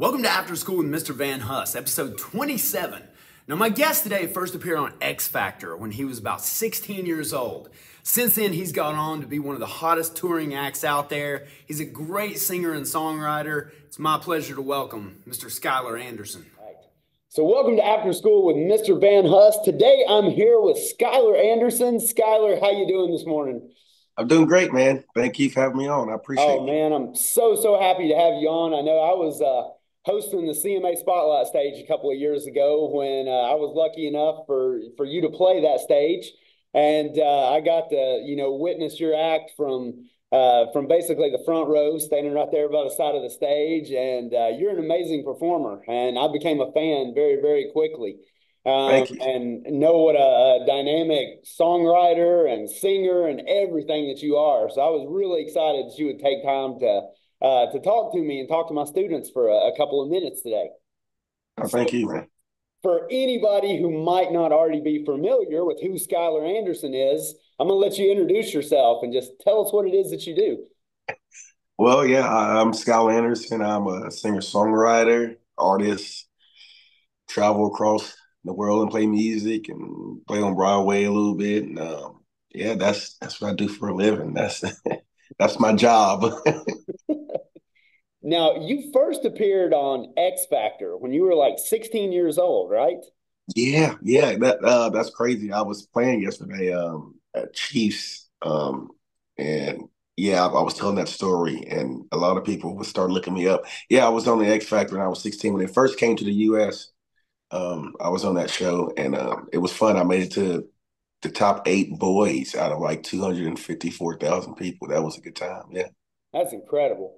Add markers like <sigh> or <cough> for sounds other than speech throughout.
Welcome to After School with Mr. Van Huss, episode 27. Now, my guest today first appeared on X Factor when he was about 16 years old. Since then, he's gone on to be one of the hottest touring acts out there. He's a great singer and songwriter. It's my pleasure to welcome Mr. Skyelor Anderson. So, welcome to After School with Mr. Van Huss. Today, I'm here with Skyelor Anderson. Skyelor, how you doing this morning? I'm doing great, man. Thank you for having me on. I appreciate it. Oh, man, I'm so, so happy to have you on. I know I was uh, hosting the CMA Spotlight stage a couple of years ago when uh, I was lucky enough for for you to play that stage, and uh, I got to you know witness your act from uh, from basically the front row, standing right there by the side of the stage, and uh, you're an amazing performer, and I became a fan very very quickly. Um, and know what a, a, dynamic songwriter and singer and everything that you are. So I was really excited that you would take time to uh, to talk to me and talk to my students for a, a couple of minutes today. Oh, thank you, man. For anybody who might not already be familiar with who Skyelor Anderson is, I'm going to let you introduce yourself and just tell us what it is that you do. Well, yeah, I'm Skyelor Anderson. I'm a singer songwriter, artist, travel across the world and play music and play on Broadway a little bit. And um, yeah, that's that's what I do for a living. That's <laughs> that's my job. <laughs> now, you first appeared on X Factor when you were like 16 years old, right? Yeah, yeah, that uh, that's crazy. I was playing yesterday um, at Chiefs, um, and yeah, I, I, was telling that story, and a lot of people would start looking me up. Yeah, I was on the X Factor when I was 16 when it first came to the U.S. Um, I was on that show, and um, it was fun. I made it to the top eight boys out of like 254,000 people. That was a good time. Yeah. That's incredible.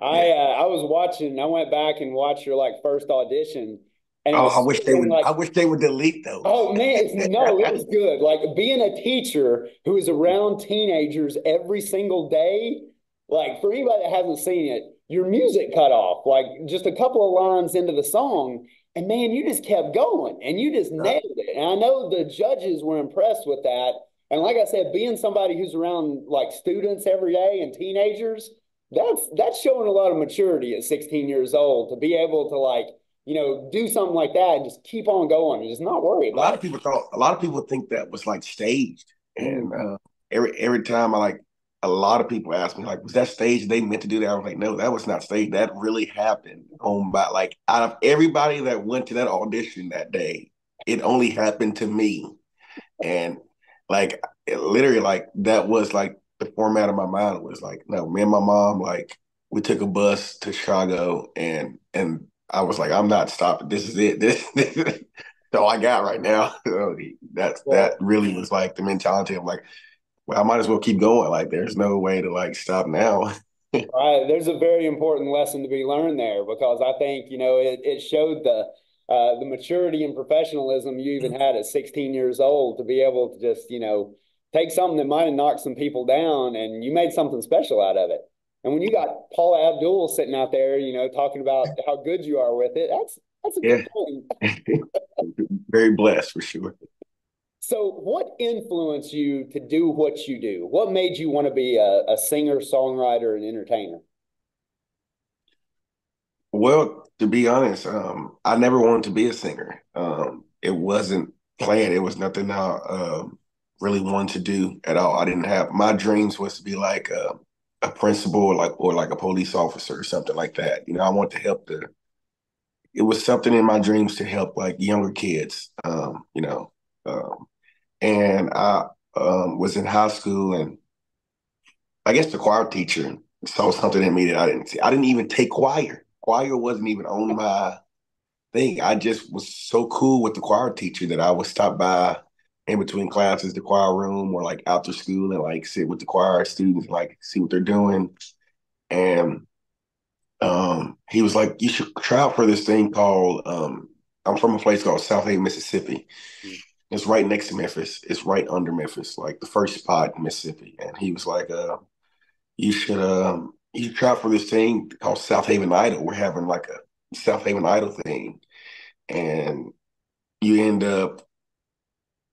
I yeah. uh, I was watching. I went back and watched your like first audition. And oh, I wish they would. Like, I wish they would delete those. Oh man, <laughs> no, it was good. Like being a teacher who is around teenagers every single day. Like for anybody that hasn't seen it, your music cut off. Like just a couple of lines into the song, and man, you just kept going and you just nailed it. And I know the judges were impressed with that. And like I said, being somebody who's around like students every day and teenagers, that's that's showing a lot of maturity at 16 years old to be able to like, you know, do something like that and just keep on going and just not worry. a lot of people thought a lot of people think that was like staged. And uh, every every time I like a lot of people ask me, like, was that stage they meant to do that? I was like, no, that was not stage That really happened home by like out of everybody that went to that audition that day, it only happened to me. And like literally like that was like the format of my mind was like, no, me and my mom, like, we took a bus to Chicago and and I was like, I'm not stopping. This is it. <laughs> This, this is all I got right now. <laughs> So that's that really was like the mentality of like, I might as well keep going. Like, there's no way to like stop now. <laughs> right. There's a very important lesson to be learned there because I think you know it, it showed the uh, the maturity and professionalism you even had at 16 years old to be able to just you know take something that might have knocked some people down and you made something special out of it. And when you got Paula Abdul sitting out there, you know, talking about how good you are with it, that's that's a good yeah. thing. <laughs> Very blessed for sure. So, what influenced you to do what you do? What made you want to be a, a singer, songwriter, and entertainer? Well, to be honest, um, I never wanted to be a singer. Um, it wasn't planned. It was nothing I um, really wanted to do at all. I didn't have my dreams was to be like a, a principal or like or like a police officer or something like that. You know, I want to help the. It was something in my dreams to help like younger kids. Um, you know, um, and I um, was in high school, and I guess the choir teacher saw something in me that I didn't see. I didn't even take choir. Choir wasn't even on my thing. I just was so cool with the choir teacher that I would stop by in between classes, the choir room, or like after school, and like sit with the choir students, like see what they're doing. And um, he was like, "You should try out for this thing called." Um, I'm from a place called Southaven, Mississippi. Mm-hmm it's right next to Memphis. It's right under Memphis, like the first spot in Mississippi. And he was like, uh, you should um you should try for this thing called Southaven Idol. We're having like a Southaven Idol thing. And you end up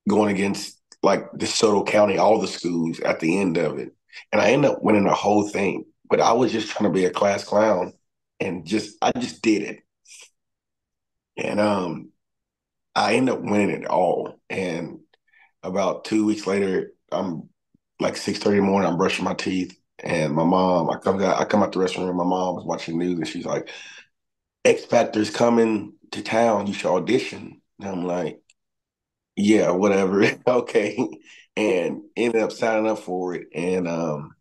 going against like DeSoto County, all the schools at the end of it. And I end up winning the whole thing. But I was just trying to be a class clown and just I just did it. And um, I end up winning it all. And about two weeks later, I'm like six thirty in the morning. I'm brushing my teeth, and my mom. I come out. I come out the restaurant. My mom was watching news, and she's like, "X Factor's coming to town. You should audition." And I'm like, "Yeah, whatever, <laughs> okay." And ended up signing up for it, and um,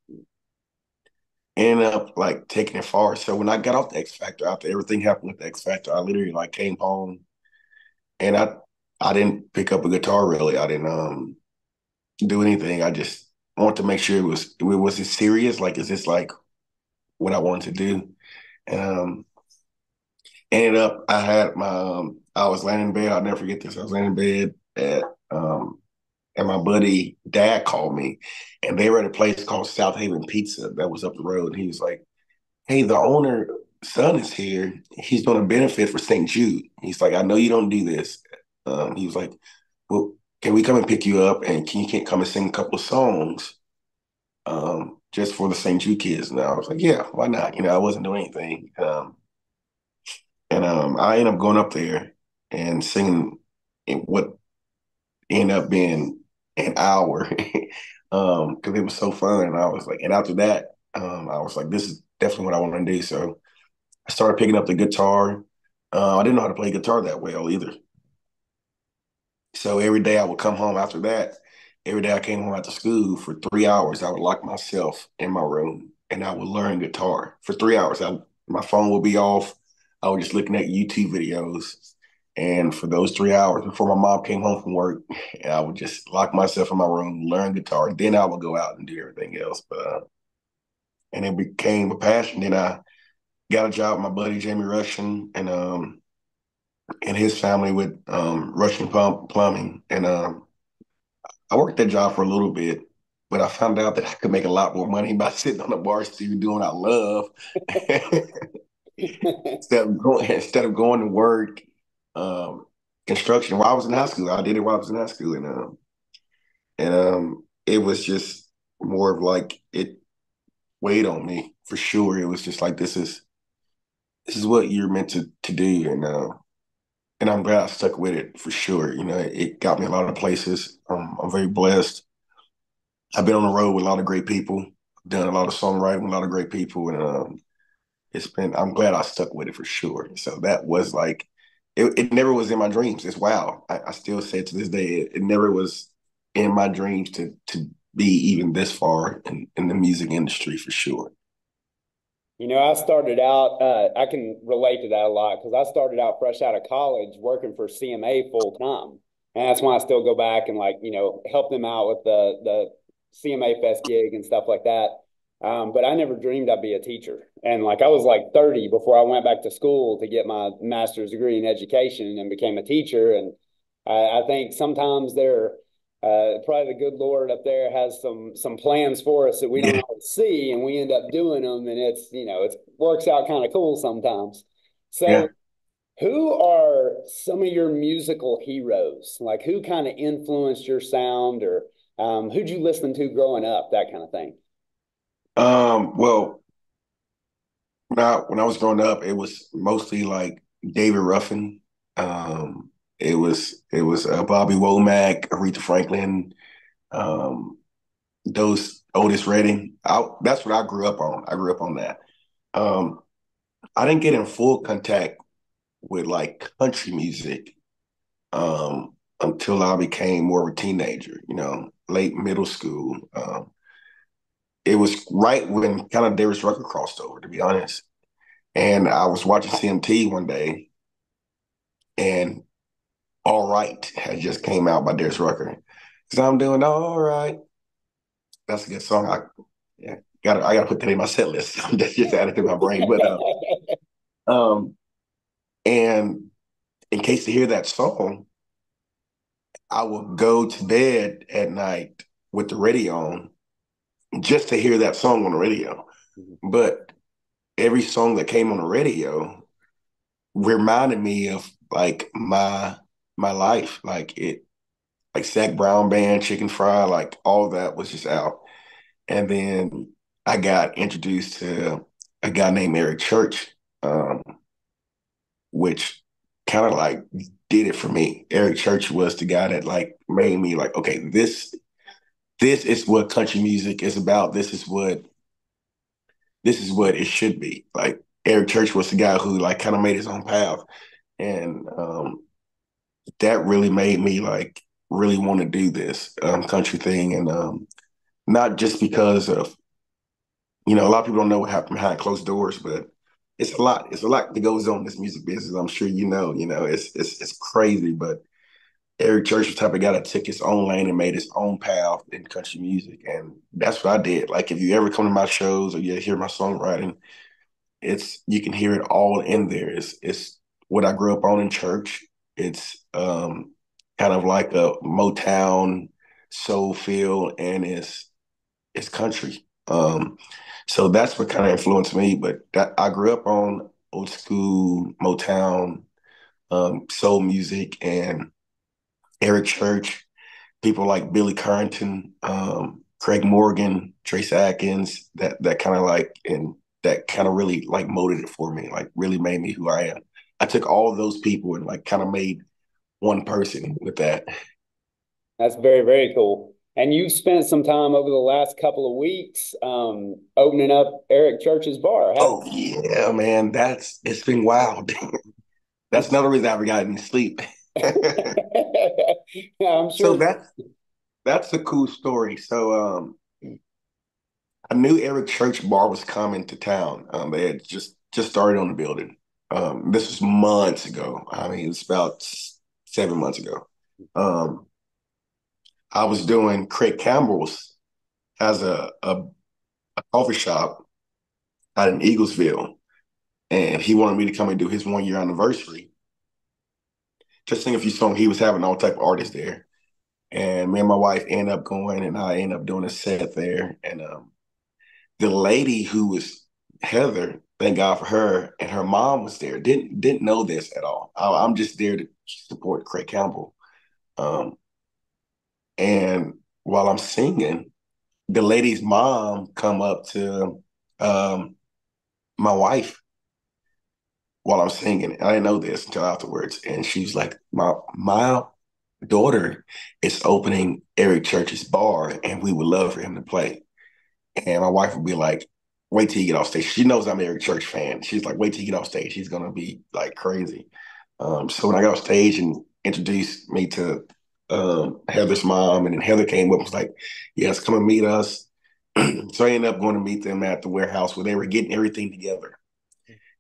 ended up like taking it far. So when I got off the X Factor, after everything happened with the X Factor, I literally like came home, and I I didn't pick up a guitar really. I didn't um do anything. I just wanted to make sure it was it was it serious. Like, is this like what I wanted to do? And um, ended up I had my um, I was laying in bed. I'll never forget this. I was laying in bed at um, and my buddy dad called me, and they were at a place called Southaven Pizza that was up the road. And he was like, "Hey, the owner son is here. He's going to benefit for St. Jude." He's like, "I know you don't do this." Um, he was like, "Well, can we come and pick you up and can you can't come and sing a couple songs um, just for the St. Jude kids? And I was like, yeah, why not? You know, I wasn't doing anything. Um, and um, I ended up going up there and singing what ended up being an hour because <laughs> um, it was so fun. And I was like, and after that, um, I was like, this is definitely what I want to do. So I started picking up the guitar. Uh, I didn't know how to play guitar that well either. So every day I would come home after that. Every day I came home after school for three hours. I would lock myself in my room and I would learn guitar for three hours. I, my phone would be off. I was just looking at YouTube videos. And for those three hours before my mom came home from work, I would just lock myself in my room, learn guitar. Then I would go out and do everything else. But uh, and it became a passion. Then I got a job with my buddy Jamie Russian, and um, and his family with um, Russian pump plumbing. And um, I worked that job for a little bit, but I found out that I could make a lot more money by <laughs> sitting on the bar stool doing what I love <laughs> instead of going instead of going to work um, construction. While I was in high school, I did it while I was in high school, and um, and um, it was just more of like it weighed on me for sure. It was just like this is this is what you're meant to to do, and uh, and I'm glad I stuck with it for sure. You know, it got me a lot of places. Um, I'm very blessed. I've been on the road with a lot of great people, done a lot of songwriting with a lot of great people, and um, it's been. I'm glad I stuck with it for sure. So that was like, it, it never was in my dreams. It's wow. I, I still say to this day, it, it, never was in my dreams to to be even this far in, in the music industry for sure. You know, I started out, uh, I can relate to that a lot because I started out fresh out of college working for CMA full time. And that's why I still go back and like, you know, help them out with the, the CMA Fest gig and stuff like that. Um, but I never dreamed I'd be a teacher. And like I was like 30 before I went back to school to get my master's degree in education and became a teacher. And I, I think sometimes they're, uh, probably the good Lord up there has some some plans for us that we don't see, and we end up doing them, and it's you know it works out kind of cool sometimes. So, yeah. who are some of your musical heroes? Like who kind of influenced your sound, or um, who'd you listen to growing up? That kind of thing. Um. Well, when I when I was growing up, it was mostly like David Ruffin. Um, it was it was uh, Bobby Womack, Aretha Franklin, um, those Otis Redding. I, that's what I grew up on. I grew up on that. Um, I didn't get in full contact with like country music um, until I became more of a teenager. You know, late middle school. Um, it was right when kind of Darius Rucker crossed over, to be honest. And I was watching CMT one day, and all Right had just came out by Darius Rucker. Cause I'm doing all right. That's a good song. I yeah, got I gotta put that in my set list. <laughs> That's just added to my brain. But uh, <laughs> um and in case to hear that song, I will go to bed at night with the radio on just to hear that song on the radio. Mm-hmm. But every song that came on the radio reminded me of like my my life. Like it, like Zac Brown Band, Chicken Fry, like all that was just out. And then I got introduced to a guy named Eric Church, um, which kind of like did it for me. Eric Church was the guy that like made me like, okay, this this is what country music is about. This is what this is what it should be. Like Eric Church was the guy who like kind of made his own path. And um that really made me like really want to do this um country thing and um not just because of you know, a lot of people don't know what happened behind closed doors, but it's a lot. It's a lot that goes on in this music business. I'm sure you know. You know, it's it's it's crazy. But Eric Church type of guy that took his own lane and made his own path in country music, and that's what I did. Like, if you ever come to my shows or you hear my songwriting, it's you can hear it all in there. It's it's what I grew up on in church. It's um, kind of like a Motown soul feel, and it's it's country. Um, so that's what kind of influenced me. But that, I grew up on old school Motown, um, soul music, and Eric Church, people like Billy Currington, um, Craig Morgan, Trace Atkins. That that kind of like and that kind of really like molded it for me. Like really made me who I am. I took all those people and like kind of made one person with that. That's very very cool. And you've spent some time over the last couple of weeks um, opening up Eric Church's bar. Oh yeah, man, that's it's been wild. <laughs> that's another reason I haven't gotten any sleep. yeah, <laughs> <laughs> I'm sure. So that's that's a cool story. So um, I knew Eric Church Bar was coming to town. Um, they had just just started on the building. Um, this was months ago. I mean, it was about seven months ago. Um, I was doing Craig Campbell's as a, a, a coffee shop out in Eaglesville, and he wanted me to come and do his one year anniversary. Just sing a few songs. He was having all type of artists there, and me and my wife end up going, and I end up doing a set there. And um, the lady who was Heather, thank God for her, and her mom was there. didn't didn't know this at all. I, am just there to support Craig Campbell. Um, and while I'm singing, the lady's mom come up to um, my wife while I'm singing. And I didn't know this until afterwards. And she's like, My my daughter is opening Eric Church's bar and we would love for him to play. And my wife would be like, wait till you get off stage. She knows I'm Eric Church fan. She's like, wait till you get off stage. He's gonna be like crazy. Um, so when I got off stage and introduced me to um, Heather's mom, and then Heather came up and was like, "Yes, come and meet us." <clears throat> so I ended up going to meet them at the warehouse where they were getting everything together.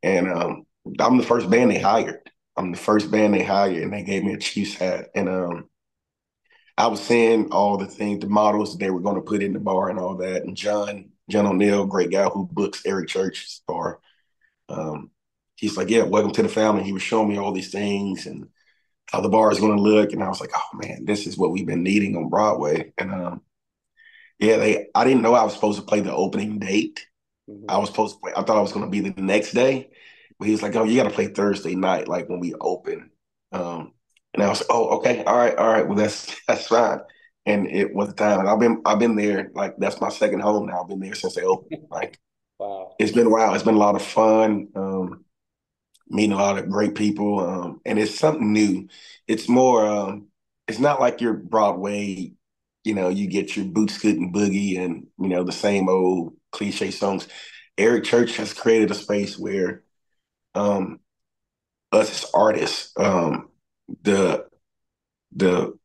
And um, I'm the first band they hired. I'm the first band they hired, and they gave me a Chiefs hat. And um, I was seeing all the things, the models that they were going to put in the bar and all that. And John, John O'Neill, great guy who books Eric Church's bar. Um, he's like, "Yeah, welcome to the family." He was showing me all these things and how the bar is going to look. And I was like, oh man, this is what we've been needing on Broadway. And um, yeah, they I didn't know I was supposed to play the opening date. Mm-hmm. I was supposed to play, I thought I was going to be the next day. But he was like, oh, you got to play Thursday night, like when we open. Um, and I was like, oh, okay, all right, all right. Well, that's <laughs> that's fine. And it was the time. And I've been I've been there like that's my second home now. I've been there since they opened. Like, <laughs> wow, it's been a while. It's been a lot of fun. Um, meeting a lot of great people, um, and it's something new. It's more. Um, it's not like your Broadway. You know, you get your boot scoot and boogie, and you know the same old cliche songs. Eric Church has created a space where um, us as artists, um, the the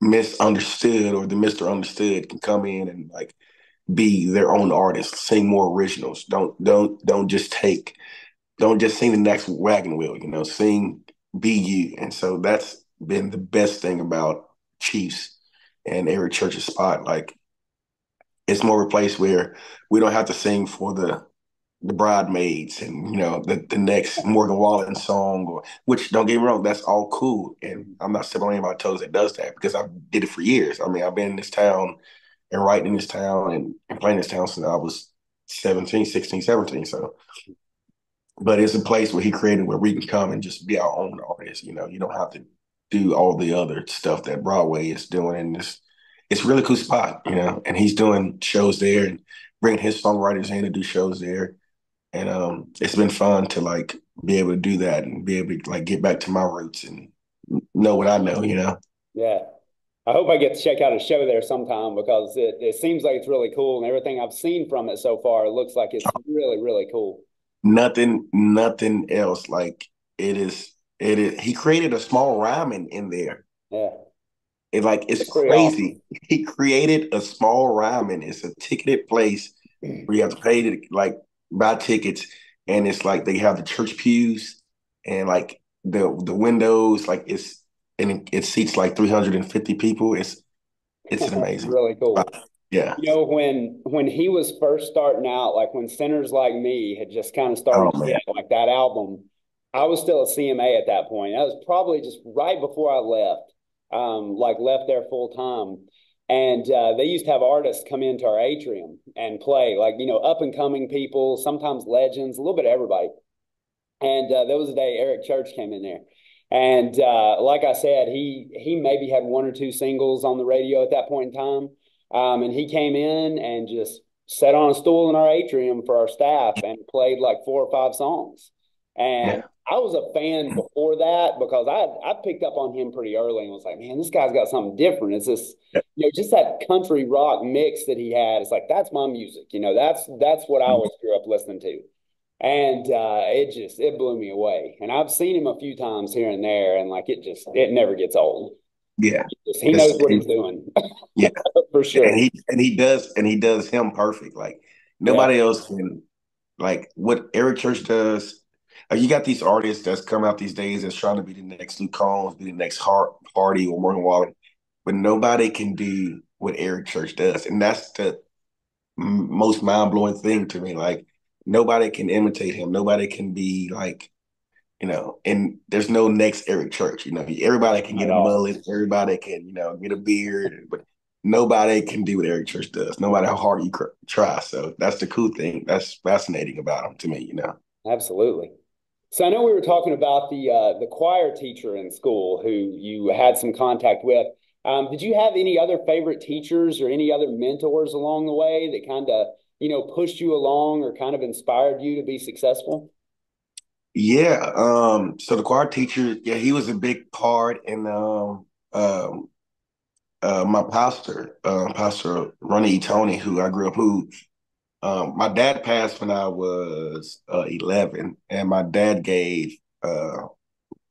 misunderstood or the Mister Understood can come in and like be their own artists, sing more originals. Don't don't don't just take don't just sing the next wagon wheel, you know, sing be you. And so that's been the best thing about Chiefs and Eric Church's spot. Like it's more of a place where we don't have to sing for the the bridesmaids and you know the, the next Morgan Wallen song or which don't get me wrong, that's all cool. And I'm not stepping on anybody's toes that does that because I did it for years. I mean, I've been in this town and writing in this town and, and playing this town since I was 17, 16, 17. So but it's a place where he created where we can come and just be our own artists. You know, you don't have to do all the other stuff that Broadway is doing. And this, it's really cool spot, you know. And he's doing shows there and bringing his songwriters in to do shows there. And um, it's been fun to like be able to do that and be able to like get back to my roots and know what I know, you know. Yeah. I hope I get to check out a show there sometime because it, it seems like it's really cool and everything I've seen from it so far, it looks like it's really, really cool. Nothing, nothing else. Like it is, it is. He created a small Ryman in there. Yeah. It like it's crazy. Awesome. He created a small Ryman. It's a ticketed place where you have to pay to like buy tickets, and it's like they have the church pews and like the the windows. Like it's and it, it seats like 350 people. It's it's amazing. really cool. Uh, yeah. You know, when when he was first starting out, like when Sinners Like Me had just kind of started oh, like that album, I was still a CMA at that point. That was probably just right before I left, um, like left there full time. And uh, they used to have artists come into our atrium and play, like, you know, up and coming people, sometimes legends, a little bit of everybody. And uh, there was a day Eric Church came in there. And uh, like I said, he he maybe had one or two singles on the radio at that point in time. Um, and he came in and just sat on a stool in our atrium for our staff and played like four or five songs. And yeah. I was a fan before that because I I picked up on him pretty early and was like, man, this guy's got something different. It's this, you know, just that country rock mix that he had. It's like that's my music. You know, that's that's what I always grew up listening to and uh, it just it blew me away. And I've seen him a few times here and there, and like it just it never gets old. Yeah, he, knows what he's doing. <laughs> Yeah, <laughs> for sure. And he and he does and he does him perfect. Like nobody yeah. else can. Like what Eric Church does. Uh, you got these artists that's come out these days that's trying to be the next Luke Combs, be the next Hart Hardy or Morgan Wallen, but nobody can do what Eric Church does, and that's the most mind blowing thing to me. Like nobody can imitate him. Nobody can be like, you know, and there's no next Eric Church. You know, everybody can get a mullet, everybody can, you know, get a beard, but nobody can do what Eric Church does, no matter how hard you try. So that's the cool thing. That's fascinating about him to me, you know. Absolutely. So I know we were talking about the uh, the choir teacher in school who you had some contact with. Um, did you have any other favorite teachers or any other mentors along the way that kind of you know, pushed you along or kind of inspired you to be successful? Yeah. Um, so the choir teacher, yeah, he was a big part in um, um, uh, my pastor, uh, Pastor Ronnie Tony, who I grew up who um, my dad passed when I was uh, 11, and my dad gave uh,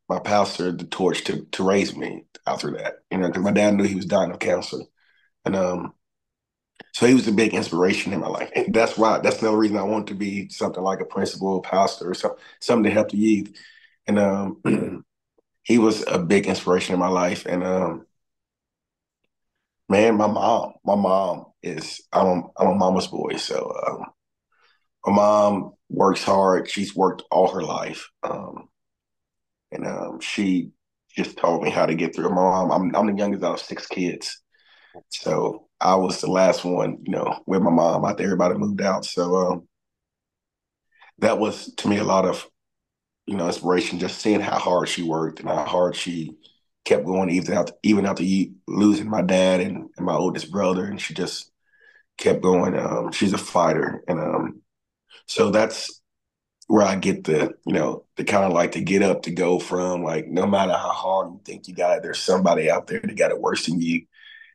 my pastor the torch to to raise me after that. You know, because my dad knew he was dying of cancer, and um, so he was a big inspiration in my life. And that's why, that's another reason I want to be something like a principal, pastor, or something, something to help the youth. And um, <clears throat> he was a big inspiration in my life. And um, man, my mom, my mom is, I'm a, I'm a mama's boy. So um, my mom works hard. She's worked all her life. Um, and um, she just told me how to get through. My mom, I'm, I'm the youngest out of six kids. So I was the last one, you know, with my mom after everybody moved out. So um, that was to me a lot of, you know, inspiration. Just seeing how hard she worked and how hard she kept going, even after even after losing my dad and, and my oldest brother, and she just kept going. Um, she's a fighter, and um, so that's where I get the, you know, the kind of like to get up to go from. Like no matter how hard you think you got it, there's somebody out there that got it worse than you.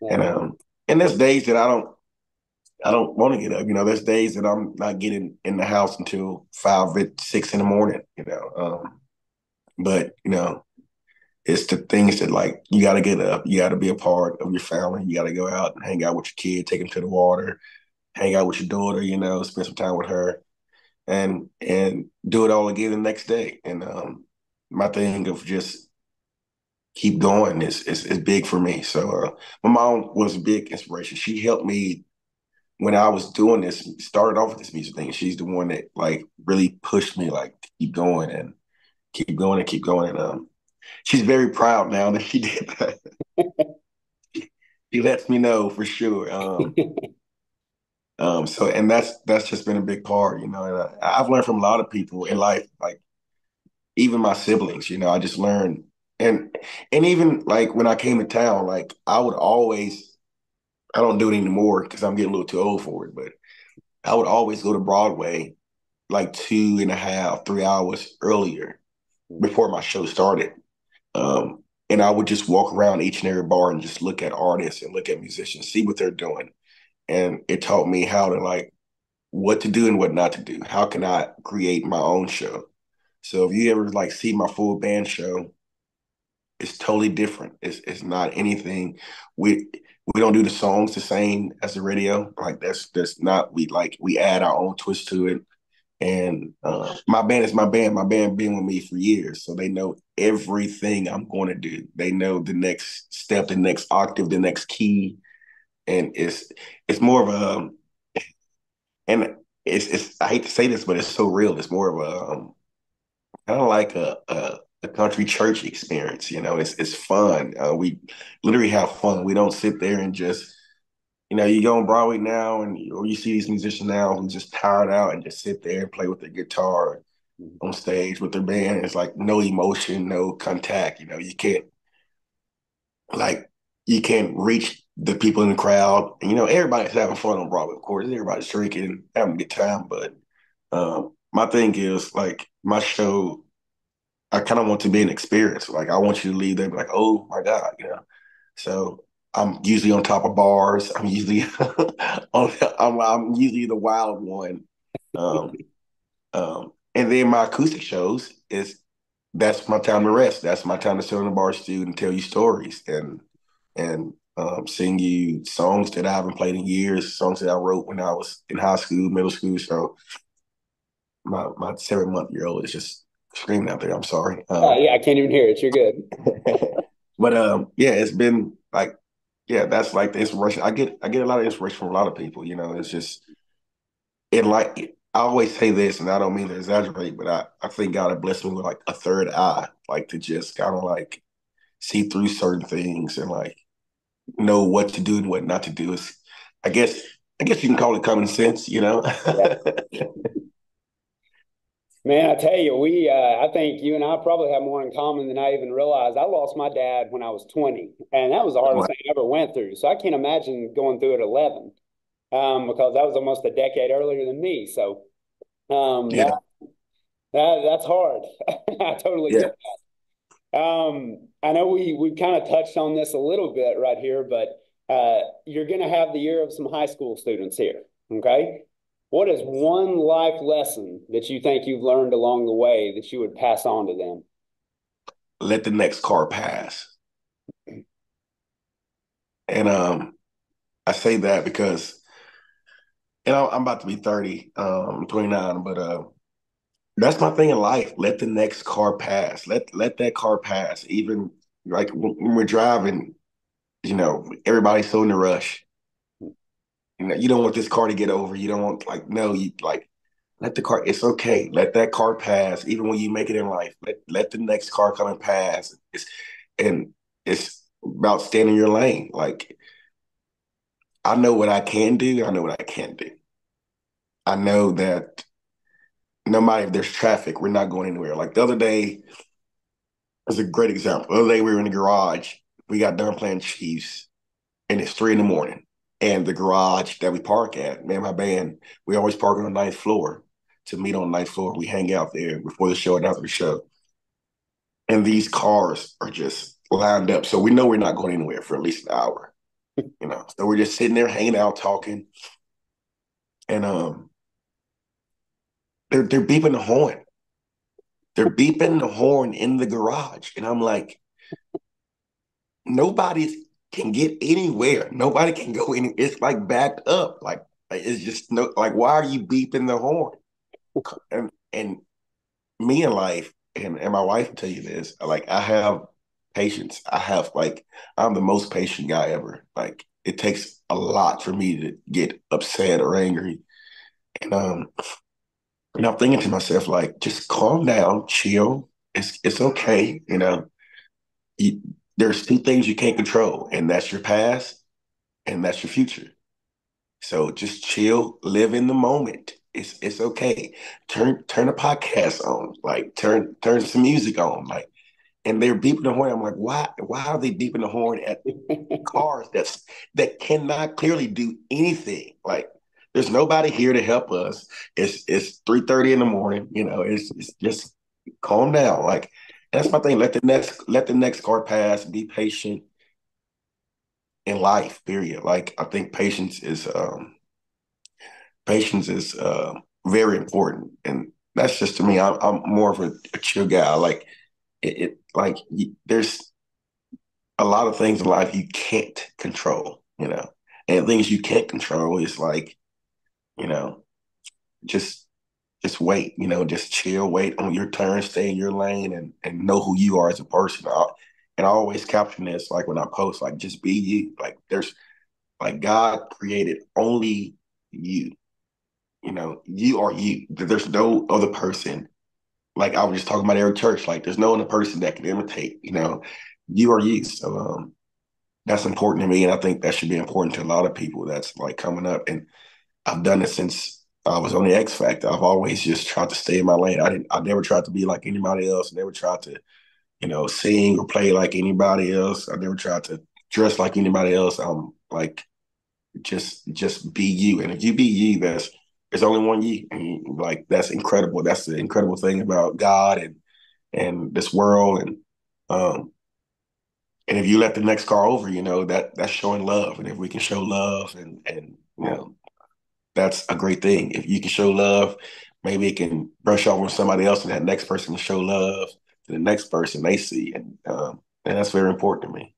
Yeah. And um, and there's days that I don't I don't want to get up. You know, there's days that I'm not getting in the house until five, or six in the morning. You know, um, but you know, it's the things that like you got to get up. You got to be a part of your family. You got to go out and hang out with your kid, take them to the water, hang out with your daughter. You know, spend some time with her, and and do it all again the next day. And um, my thing of just keep going is is, is big for me. So uh, my mom was a big inspiration. She helped me when I was doing this, started off with this music thing. She's the one that like really pushed me like to keep going and keep going and keep going. And um, she's very proud now that she <laughs> did that. she lets me know for sure. Um, <laughs> um, so and that's that's just been a big part, you know. And I, I've learned from a lot of people in life, like even my siblings. You know, I just learned and and even like when I came to town, like I would always I don't do it anymore because I'm getting a little too old for it, but I would always go to Broadway like two and a half, three hours earlier before my show started. Um, and I would just walk around each and every bar and just look at artists and look at musicians, see what they're doing. And it taught me how to like what to do and what not to do. How can I create my own show? So if you ever like see my full band show, it's totally different. It's it's not anything. We we don't do the songs the same as the radio. Like that's that's not we like we add our own twist to it. And uh, my band is my band. My band been with me for years, so they know everything I'm going to do. They know the next step, the next octave, the next key, and it's it's more of a and it's it's I hate to say this, but it's so real. It's more of a um, kind of like a, a, a country church experience. You know, it's it's fun. Uh, we literally have fun. We don't sit there and just you know, you go on Broadway now and or you see these musicians now who just tired out and just sit there and play with their guitar on stage with their band. It's like no emotion, no contact. You know, you can't like you can't reach the people in the crowd. And, you know, everybody's having fun on Broadway, of course. Everybody's drinking, having a good time. But um, my thing is like my show, I kind of want to be an experience. Like I want you to leave there like, oh my God, you know. So I'm usually on top of bars. I'm usually <laughs> on, I'm, I'm usually the wild one. Um, um, and then my acoustic shows is that's my time to rest. That's my time to sit on the bar stool and tell you stories and and um, sing you songs that I haven't played in years, songs that I wrote when I was in high school, middle school. So my my seven month year old is just screaming out there. I'm sorry. Um, uh, yeah, I can't even hear it. You're good. <laughs> but um, yeah, it's been like yeah, that's like the inspiration. I get I get a lot of inspiration from a lot of people. You know, it's just it like I always say this, and I don't mean to exaggerate, but I I think God had blessed me with like a third eye, like to just kind of like see through certain things and like know what to do and what not to do. Is I guess I guess you can call it common sense. You know. Yeah. <laughs> Man, I tell you, we, uh, I think you and I probably have more in common than I even realized. I lost my dad when I was 20, and that was the hardest thing I ever went through. So I can't imagine going through at 11 um, because that was almost a decade earlier than me. So um, yeah. that, that, that's hard. <laughs> I totally yeah. get that. Um, I know we, we kind of touched on this a little bit right here, but uh, you're going to have the year of some high school students here. Okay. What is one life lesson that you think you've learned along the way that you would pass on to them? Let the next car pass. And um, I say that because, know, I'm about to be 30, um, 29, but uh, that's my thing in life. Let the next car pass. Let let that car pass. Even like when we're driving, you know, everybody's so in a rush you don't want this car to get over. You don't want like no, you like let the car. It's okay. Let that car pass. Even when you make it in life, let let the next car come and pass. It's and it's about staying in your lane. Like I know what I can do. I know what I can't do. I know that no matter if there's traffic, we're not going anywhere. Like the other day, is a great example. The other day we were in the garage. We got done playing Chiefs, and it's three in the morning and the garage that we park at. Me and my band, we always park on the ninth floor to meet on the ninth floor. We hang out there before the show and after the show. And these cars are just lined up. So we know we're not going anywhere for at least an hour. You know, so we're just sitting there hanging out, talking. And um they're they're beeping the horn. They're beeping the horn in the garage. And I'm like, nobody's can get anywhere. Nobody can go any. It's like backed up. Like it's just no. Like why are you beeping the horn? And and me in life, and and my wife will tell you this. Like I have patience. I have like I'm the most patient guy ever. Like it takes a lot for me to get upset or angry. And um, and I'm thinking to myself like, just calm down, chill. It's it's okay. You know, you, there's two things you can't control, and that's your past and that's your future. So just chill, live in the moment. It's it's okay. Turn turn a podcast on, like turn turn some music on, like. And they're beeping the horn. I'm like, why? Why are they beeping the horn at <laughs> cars that's that cannot clearly do anything? Like there's nobody here to help us. It's it's three thirty in the morning. You know, it's, it's just calm down. Like that's my thing. Let the next let the next car pass. Be patient in life. Period. Like I think patience is um patience is uh, very important, and that's just to me. I'm, I'm more of a, a chill guy. Like it, it like there's a lot of things in life you can't control. You know, and things you can't control is like you know just just wait, you know, just chill, wait on your turn, stay in your lane, and and know who you are as a person. I, and I always caption this like when I post, like just be you. Like there's like God created only you. You know, you are you. There's no other person. Like I was just talking about Eric Church. Like there's no other person that can imitate. You know, you are you. So um, that's important to me, and I think that should be important to a lot of people. That's like coming up, and I've done it since I was on the X Factor. I've always just tried to stay in my lane. I didn't. I never tried to be like anybody else. I never tried to, you know, sing or play like anybody else. I never tried to dress like anybody else. I'm like, just just be you. And if you be you, that's there's only one you. And like that's incredible. That's the incredible thing about God and and this world. And um, and if you let the next car over, you know that that's showing love. And if we can show love and and you know that's a great thing. If you can show love, maybe it can brush off on somebody else, and that next person can show love to the next person they see, and um, and that's very important to me.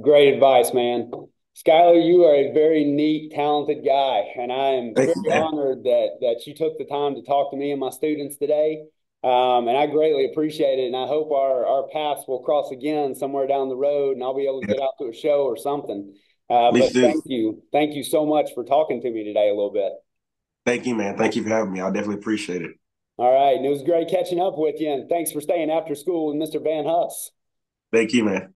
Great advice, man. Skyelor, you are a very neat, talented guy, and I am Thank very you, honored that that you took the time to talk to me and my students today. Um, and I greatly appreciate it. And I hope our, our paths will cross again somewhere down the road and I'll be able to get out to a show or something. Uh, but thank you. Thank you so much for talking to me today a little bit. Thank you, man. Thank you for having me. I definitely appreciate it. All right. And it was great catching up with you. And thanks for staying after school with Mr. Van Huss. Thank you, man.